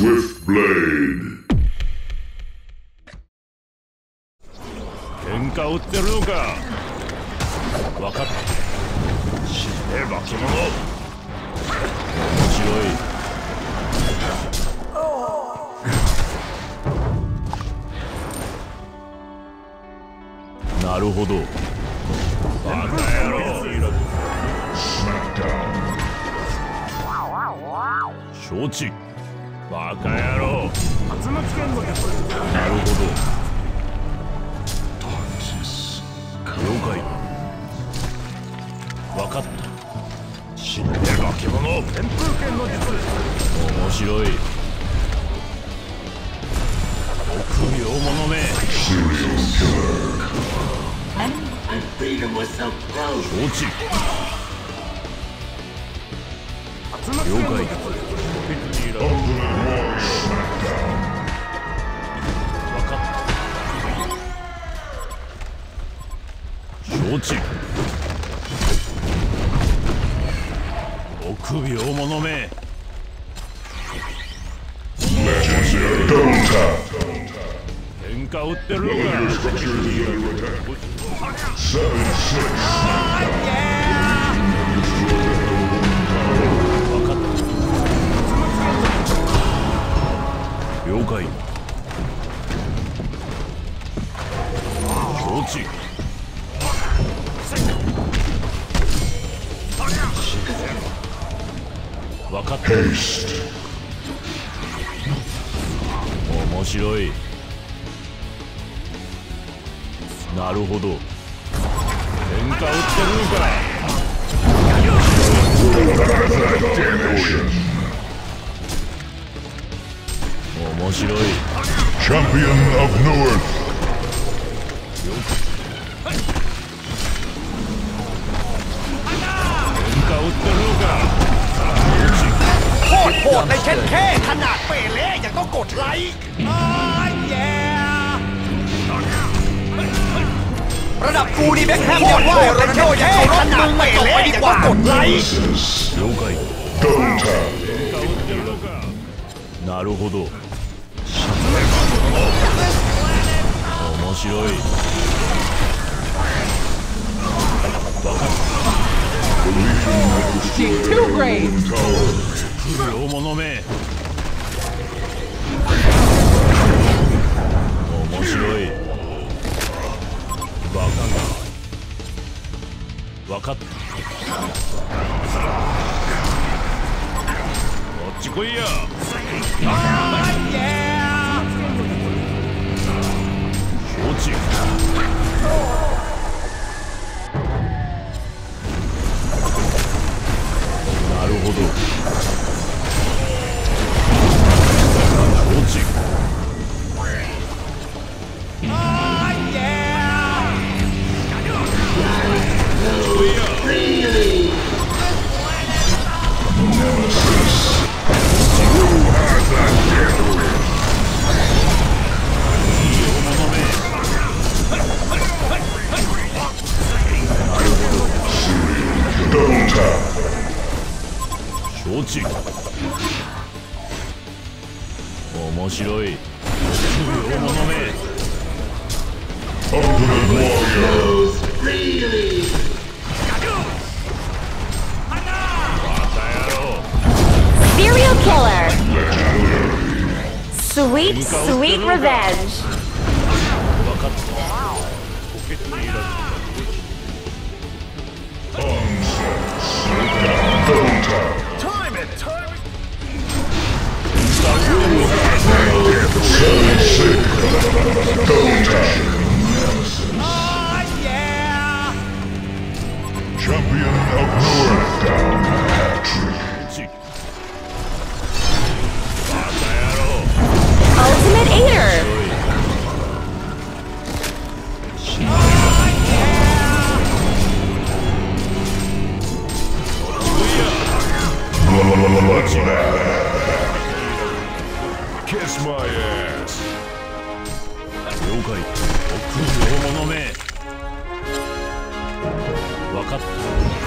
Swift Blade. 喧嘩売ってるのか？分かった。死ね化け物面白い。なるほど。バカ野郎。Smackdown. 承知。バカ野郎なるほど了解分かった。死ね化け物旋風剣の術面白い。臆病者め承知了解落ち臆病者め。メジシアドルタ喧嘩売ってるのか。分かった面白い。なるほど。喧嘩いチャンピオン・オブ・ノーズよく。ケンカ打ってるのか โคตรโหดในเช่นแค่ขนาดเปเล่ยังต้องกดไลค์อ้ายแย่ระดับกูนี่แบ็คแฮมยังว่าโรนัลโดยังเคารพมึงไม่เล่ยังต้องกดไลค์ Nemesis. 了解 Double tap. 喧嘩売ってるのかなるほど面白い Two grades. Tower. 不良者め。面白い。バカが。分かった。こっち来いや。承知なるほど。か承知面白い大物めアンドレッドワーガーズリーリ Time it, time it. Seven six. Double tap. Kiss my ass」了解。臆病者め分かった。